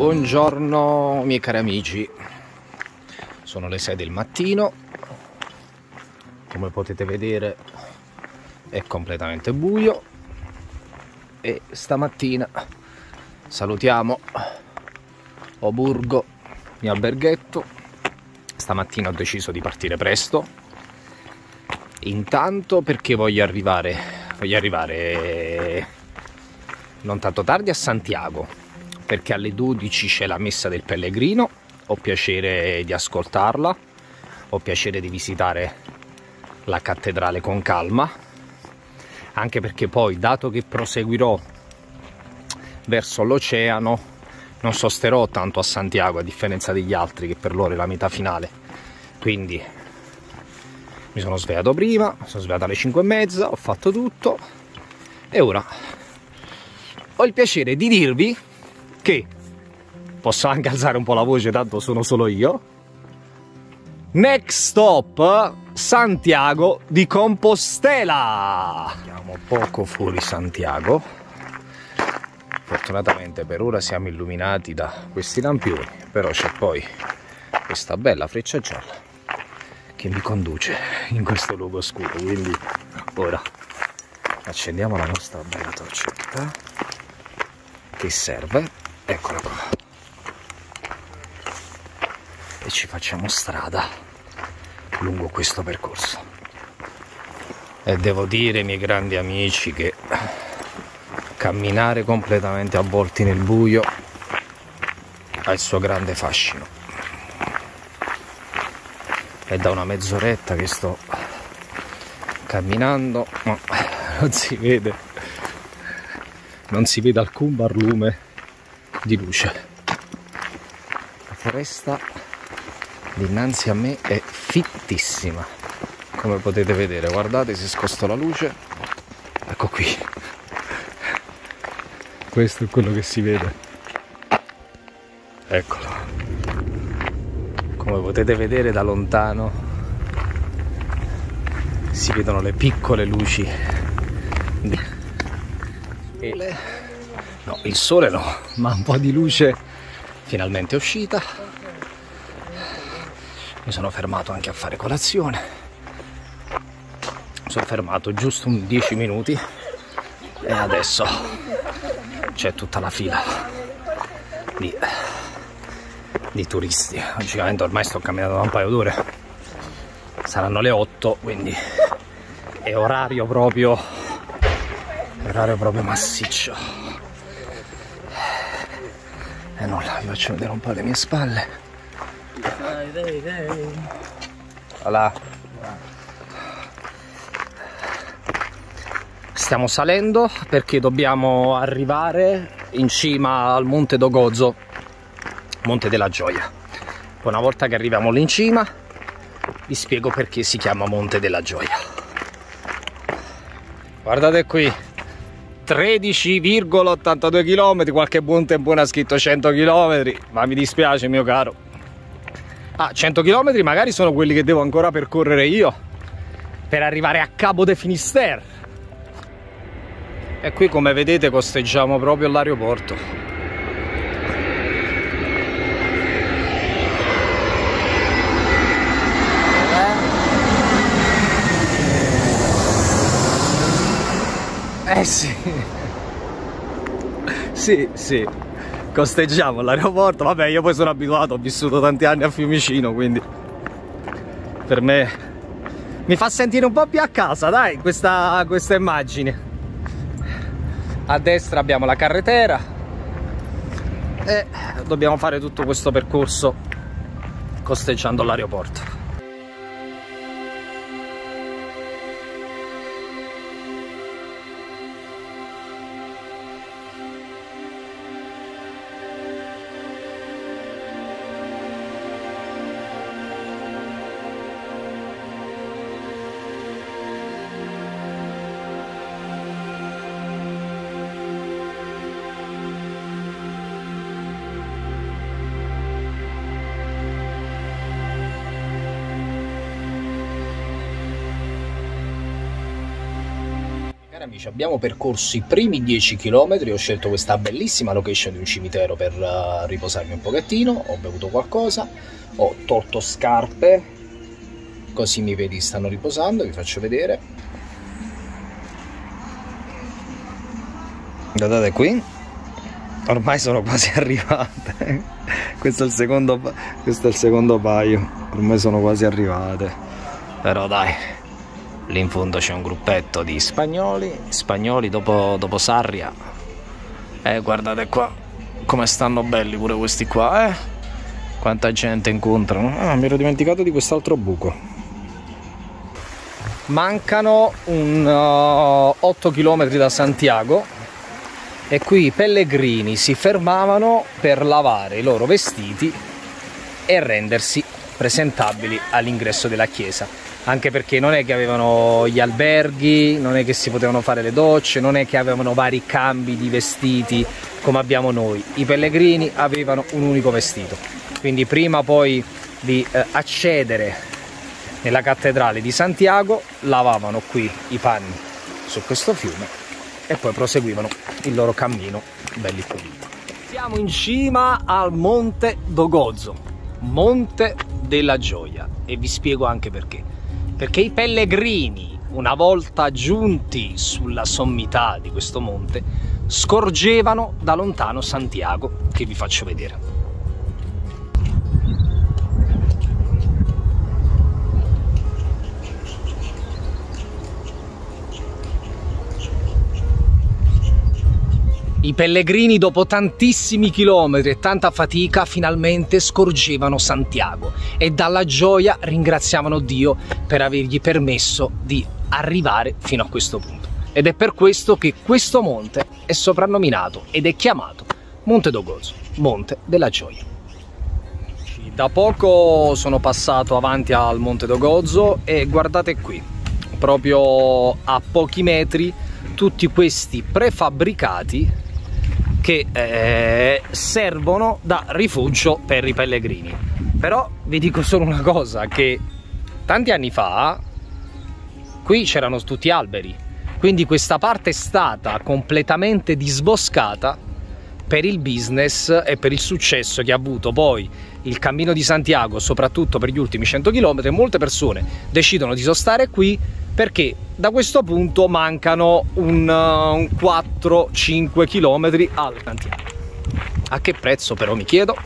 Buongiorno miei cari amici, sono le 6 del mattino, come potete vedere è completamente buio. E stamattina salutiamo Oburgo, mio alberghetto, stamattina ho deciso di partire presto, intanto perché voglio arrivare, voglio arrivare non tanto tardi a Santiago perché alle 12 c'è la messa del pellegrino, ho piacere di ascoltarla, ho piacere di visitare la cattedrale con calma, anche perché poi dato che proseguirò verso l'oceano non sosterò tanto a Santiago a differenza degli altri che per loro è la metà finale. Quindi mi sono svegliato prima sono svegliato alle 5 e mezza ho fatto tutto e ora ho il piacere di dirvi che posso anche alzare un po' la voce, tanto sono solo io. Next stop Santiago di Compostela. Siamo poco fuori Santiago. Fortunatamente per ora siamo illuminati da questi lampioni, però c'è poi questa bella freccia gialla che mi conduce in questo luogo oscuro. Quindi ora accendiamo la nostra bella torcetta che serve eccola qua. E ci facciamo strada lungo questo percorso. E devo dire miei grandi amici che camminare completamente avvolti nel buio ha il suo grande fascino. È da una mezz'oretta che sto camminando ma non si vede. Non si vede alcun barlume di luce. La foresta dinanzi a me è fittissima, come potete vedere. Guardate se scosto la luce, ecco qui. Questo è quello che si vede. Eccolo. Come potete vedere da lontano si vedono le piccole luci. E No, il sole no, ma un po' di luce finalmente è uscita. Mi sono fermato anche a fare colazione. Mi sono fermato giusto un 10 minuti e adesso c'è tutta la fila di, di turisti. Logicamente ormai sto camminando da un paio d'ore. Saranno le 8, quindi è orario proprio orario proprio massiccio e eh nulla, vi faccio vedere un po' le mie spalle. Dai, dai, dai. Voilà. Stiamo salendo perché dobbiamo arrivare in cima al Monte Dogozzo, Monte della Gioia. Poi una volta che arriviamo lì in cima vi spiego perché si chiama Monte della Gioia. Guardate qui, 13,82 km, qualche buon tempo ha scritto 100 km, ma mi dispiace mio caro. Ah, 100 km magari sono quelli che devo ancora percorrere io per arrivare a Cabo de Finisterre. E qui come vedete costeggiamo proprio l'aeroporto. Eh sì. Sì, sì. Costeggiamo l'aeroporto. Vabbè, io poi sono abituato, ho vissuto tanti anni a Fiumicino, quindi per me mi fa sentire un po' più a casa, dai, questa, questa immagine. A destra abbiamo la carretera e dobbiamo fare tutto questo percorso costeggiando l'aeroporto. Cari amici, abbiamo percorso i primi 10 km, ho scelto questa bellissima location di un cimitero per uh, riposarmi un pochettino, ho bevuto qualcosa, ho tolto scarpe, così mi vedi stanno riposando, vi faccio vedere. Guardate qui, ormai sono quasi arrivate, questo è il secondo, questo è il secondo paio, ormai sono quasi arrivate, però dai lì in fondo c'è un gruppetto di spagnoli, spagnoli dopo, dopo Sarria. Eh, guardate qua come stanno belli pure questi qua, eh. Quanta gente incontrano. Ah, mi ero dimenticato di quest'altro buco. Mancano un uh, 8 km da Santiago e qui i pellegrini si fermavano per lavare i loro vestiti e rendersi presentabili all'ingresso della chiesa anche perché non è che avevano gli alberghi, non è che si potevano fare le docce, non è che avevano vari cambi di vestiti come abbiamo noi. I pellegrini avevano un unico vestito. Quindi prima poi di eh, accedere nella cattedrale di Santiago lavavano qui i panni su questo fiume e poi proseguivano il loro cammino belli puliti. Siamo in cima al Monte Dogozzo, Monte della Gioia e vi spiego anche perché perché i pellegrini, una volta giunti sulla sommità di questo monte, scorgevano da lontano Santiago, che vi faccio vedere. I pellegrini dopo tantissimi chilometri e tanta fatica finalmente scorgevano Santiago e dalla gioia ringraziavano Dio per avergli permesso di arrivare fino a questo punto. Ed è per questo che questo monte è soprannominato ed è chiamato Monte Dogoso, Monte della Gioia. Da poco sono passato avanti al Monte Dogozzo e guardate qui, proprio a pochi metri, tutti questi prefabbricati che eh, servono da rifugio per i pellegrini. Però vi dico solo una cosa, che tanti anni fa qui c'erano tutti alberi, quindi questa parte è stata completamente disboscata per il business e per il successo che ha avuto poi il Cammino di Santiago, soprattutto per gli ultimi 100 km, molte persone decidono di sostare qui perché da questo punto mancano un, uh, un 4-5 km al Santiago. A che prezzo però mi chiedo?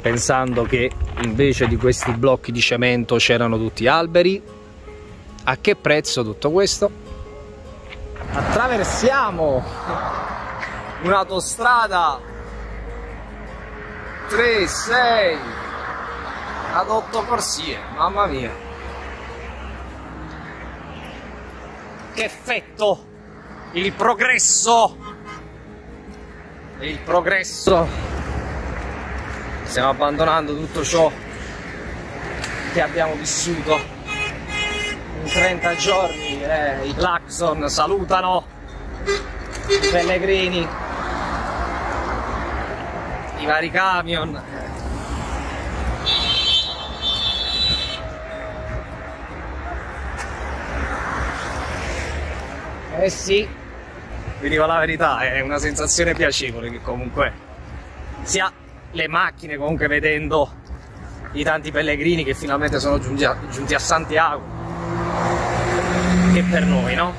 Pensando che invece di questi blocchi di cemento c'erano tutti alberi, a che prezzo tutto questo? Attraversiamo un'autostrada 3, 6 ad 8 corsie, mamma mia. Che effetto il progresso il progresso. Stiamo abbandonando tutto ciò che abbiamo vissuto in 30 giorni eh, i claxon salutano i pellegrini i vari camion Eh sì, dico la verità, è una sensazione piacevole che comunque sia le macchine comunque vedendo i tanti pellegrini che finalmente sono giunti a, giunti a Santiago. Che per noi, no?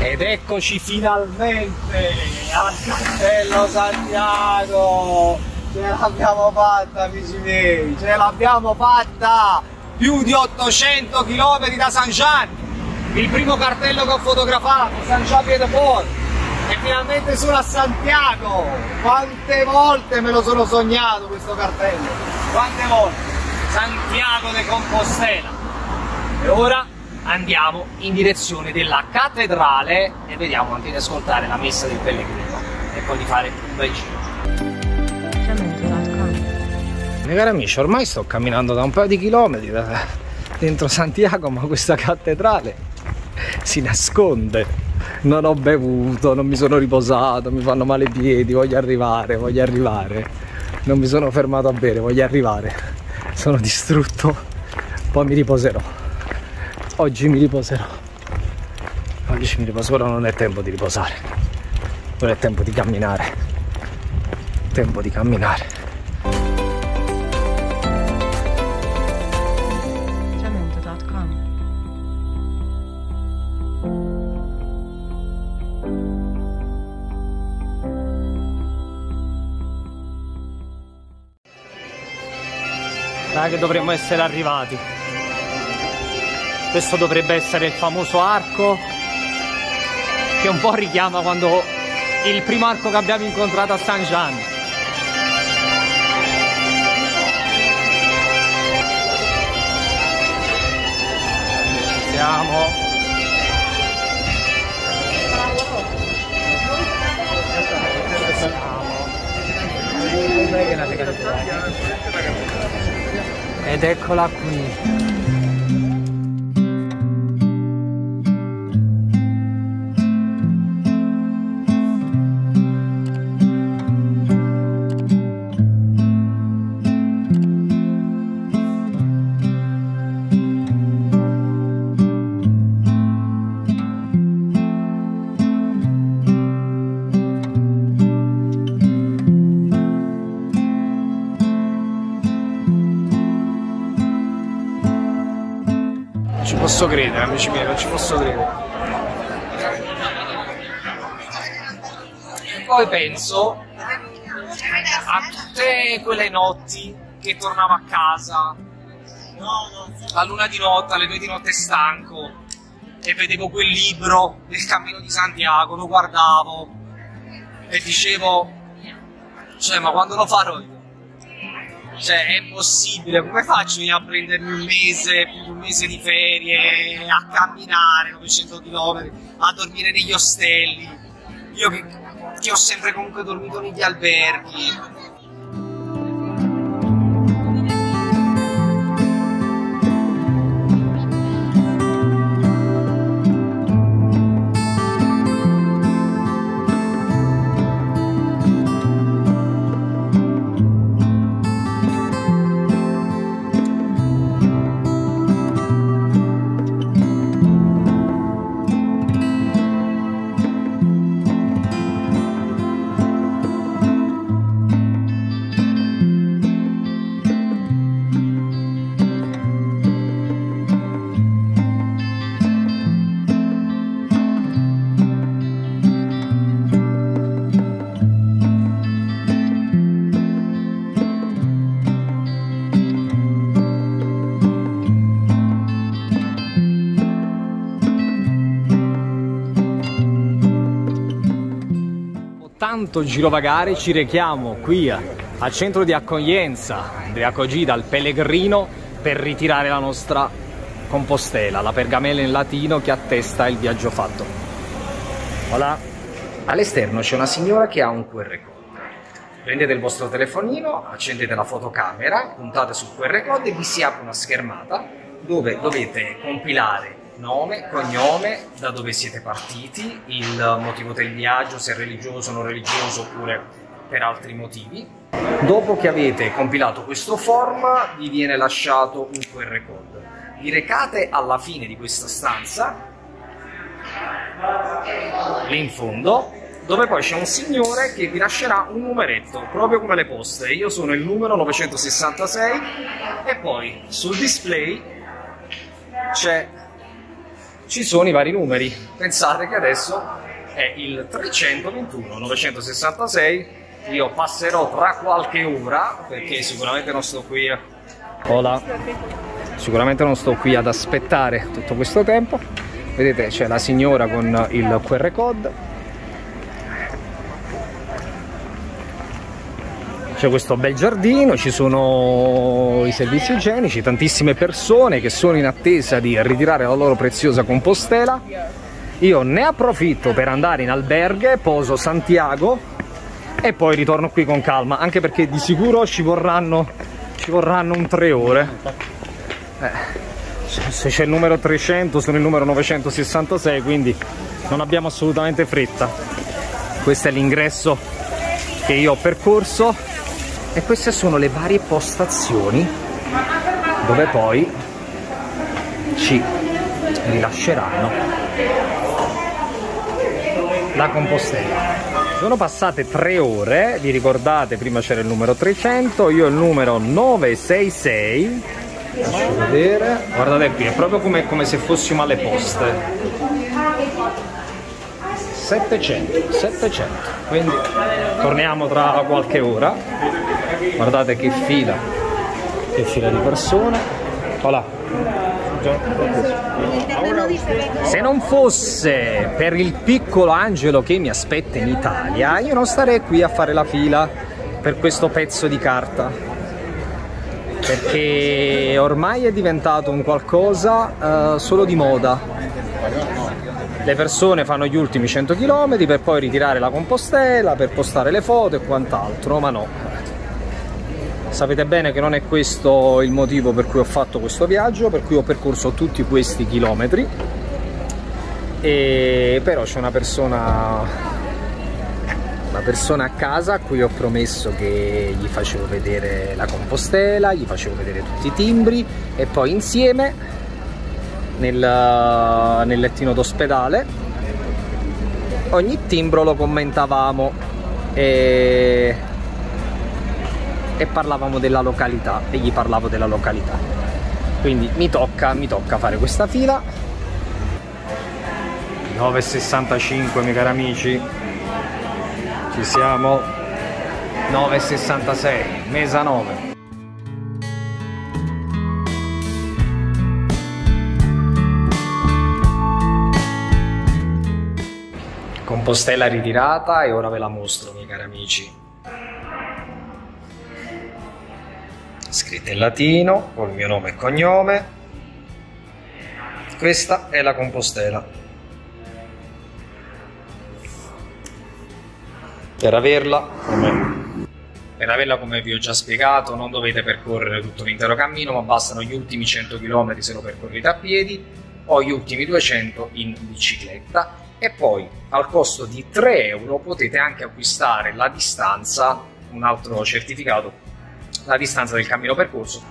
Ed eccoci finalmente! al castello Santiago! Ce l'abbiamo fatta amici miei! Ce l'abbiamo fatta! Più di 800 km da San Gianni! Il primo cartello che ho fotografato San Gianni de Port e finalmente sono a Santiago! Quante volte me lo sono sognato questo cartello! Quante volte! Santiago de Compostela! E ora andiamo in direzione della cattedrale e vediamo anche di ascoltare la messa del pellegrino e poi di fare un bel giro. Miei cari amici, ormai sto camminando da un paio di chilometri da, dentro Santiago, ma questa cattedrale si nasconde non ho bevuto, non mi sono riposato, mi fanno male i piedi, voglio arrivare, voglio arrivare. Non mi sono fermato a bere, voglio arrivare. Sono distrutto, poi mi riposerò. Oggi mi riposerò. Oggi mi riposo, ora non è tempo di riposare. Ora è tempo di camminare. Tempo di camminare. Dai che dovremmo essere arrivati. Questo dovrebbe essere il famoso arco che un po' richiama quando il primo arco che abbiamo incontrato a San Gian. Siamo. Ed eccola qui. Credere, amici miei, non ci posso credere. E poi penso a tutte quelle notti che tornavo a casa, la luna di notte, alle due di notte stanco, e vedevo quel libro del Cammino di Santiago, lo guardavo e dicevo, cioè, ma quando lo farò io? Cioè, è impossibile, come faccio io a prendermi un mese, più di un mese di ferie, a camminare 900 km, a dormire negli ostelli? Io che, che ho sempre comunque dormito negli alberghi, tanto girovagare ci rechiamo qui al centro di accoglienza di Acogida al Pellegrino per ritirare la nostra compostela, la pergamella in latino che attesta il viaggio fatto. Voilà. All'esterno c'è una signora che ha un QR code. Prendete il vostro telefonino, accendete la fotocamera, puntate sul QR code e vi si apre una schermata dove dovete compilare nome, cognome, da dove siete partiti, il motivo del viaggio, se è religioso o non religioso oppure per altri motivi. Dopo che avete compilato questo form vi viene lasciato un QR code. Vi recate alla fine di questa stanza, lì in fondo, dove poi c'è un signore che vi lascerà un numeretto, proprio come le poste. Io sono il numero 966 e poi sul display c'è ci sono i vari numeri. Pensate che adesso è il 321 966. Io passerò tra qualche ora perché sicuramente non sto qui. Hola. Sicuramente non sto qui ad aspettare tutto questo tempo. Vedete c'è la signora con il QR code c'è questo bel giardino, ci sono i servizi igienici, tantissime persone che sono in attesa di ritirare la loro preziosa compostela. Io ne approfitto per andare in alberghe, poso Santiago e poi ritorno qui con calma, anche perché di sicuro ci vorranno, ci vorranno un tre ore. Eh, se c'è il numero 300 sono il numero 966, quindi non abbiamo assolutamente fretta questo è l'ingresso che io ho percorso e queste sono le varie postazioni dove poi ci rilasceranno la Compostela sono passate tre ore vi ricordate prima c'era il numero 300 io il numero 966 Faccio vedere. Guardate qui è proprio come, come se fossimo alle poste. 700 700 quindi torniamo tra qualche ora guardate che fila. Che fila di persone. Voilà. Se non fosse per il piccolo angelo che mi aspetta in Italia io non starei qui a fare la fila per questo pezzo di carta. Perché ormai è diventato un qualcosa uh, solo di moda. Le persone fanno gli ultimi 100 km per poi ritirare la compostela, per postare le foto e quant'altro, ma no. Sapete bene che non è questo il motivo per cui ho fatto questo viaggio, per cui ho percorso tutti questi chilometri, e però c'è una persona una persona a casa a cui ho promesso che gli facevo vedere la compostela, gli facevo vedere tutti i timbri e poi insieme nel, nel lettino d'ospedale ogni timbro lo commentavamo. E, e parlavamo della località e gli parlavo della località. Quindi mi tocca, mi tocca fare questa fila. 9,65 miei cari amici. Ci siamo. 9,66 mesa 9 Compostela ritirata e ora ve la mostro, miei cari amici. Scritta in latino, col mio nome e cognome. Questa è la Compostela. Per averla, per averla come vi ho già spiegato, non dovete percorrere tutto l'intero cammino, ma bastano gli ultimi 100 km se lo percorrete a piedi o gli ultimi 200 in bicicletta e poi al costo di 3 euro potete anche acquistare la distanza, un altro certificato, la distanza del cammino percorso.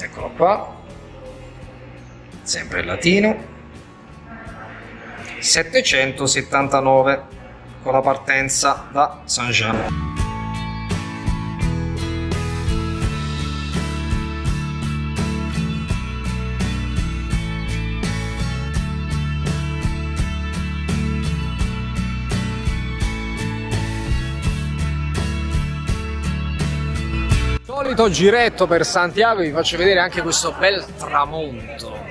Eccolo qua, sempre in latino, 779 con la partenza da Saint-Jean. Solito giretto per Santiago vi faccio vedere anche questo bel tramonto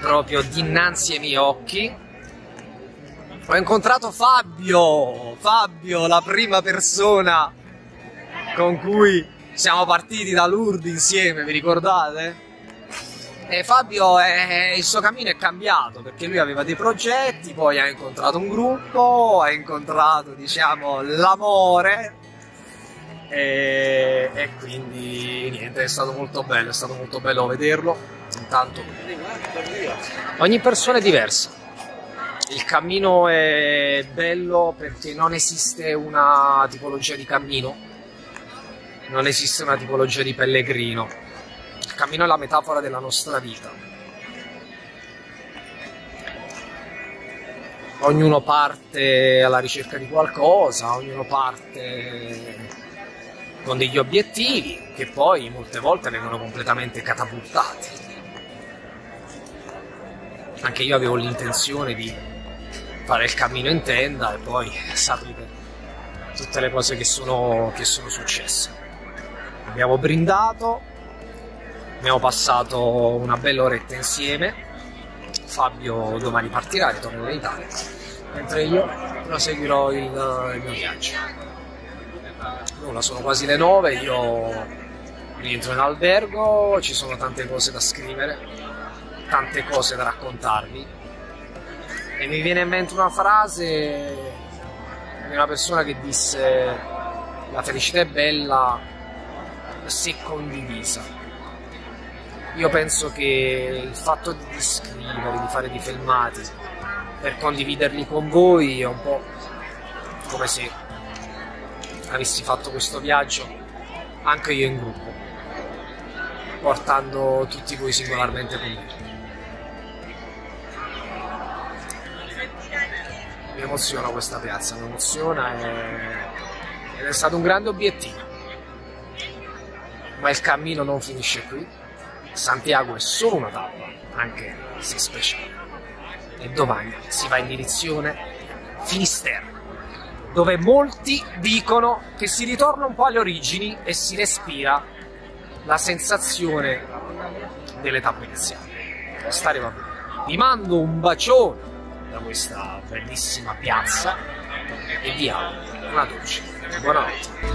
proprio dinanzi ai miei occhi ho incontrato Fabio Fabio la prima persona con cui siamo partiti da Lourdes insieme vi ricordate? E Fabio è, il suo cammino è cambiato perché lui aveva dei progetti, poi ha incontrato un gruppo, ha incontrato diciamo l'amore e, e, quindi niente, è stato molto bello, è stato molto bello vederlo. Intanto ogni persona è diversa. Il cammino è bello perché non esiste una tipologia di cammino, non esiste una tipologia di pellegrino. Il cammino è la metafora della nostra vita. Ognuno parte alla ricerca di qualcosa, ognuno parte con degli obiettivi che poi molte volte vengono completamente catapultati. Anche io avevo l'intenzione di fare il cammino in tenda e poi sapete tutte le cose che sono, che sono successe. Abbiamo brindato, abbiamo passato una bella oretta insieme. Fabio domani partirà, ritornerà in Italia, mentre io proseguirò il, il mio viaggio nulla, sono quasi le 9, io rientro in albergo, ci sono tante cose da scrivere, tante cose da raccontarvi e mi viene in mente una frase di una persona che disse la felicità è bella se condivisa. Io penso che il fatto di scrivere, di fare dei filmati, per condividerli con voi, è un po' come se avessi fatto questo viaggio anche io in gruppo, portando tutti voi singolarmente con me. Mi emoziona questa piazza, mi emoziona e... ed è stato un grande obiettivo. Ma il cammino non finisce qui. Santiago è solo una tappa, anche se speciale. E domani si va in direzione Finisterre dove molti dicono che si ritorna un po' alle origini e si respira la sensazione delle tappe iniziali. Staremo a vedere. Vi mando un bacione da questa bellissima piazza e vi auguro una dolce buonanotte.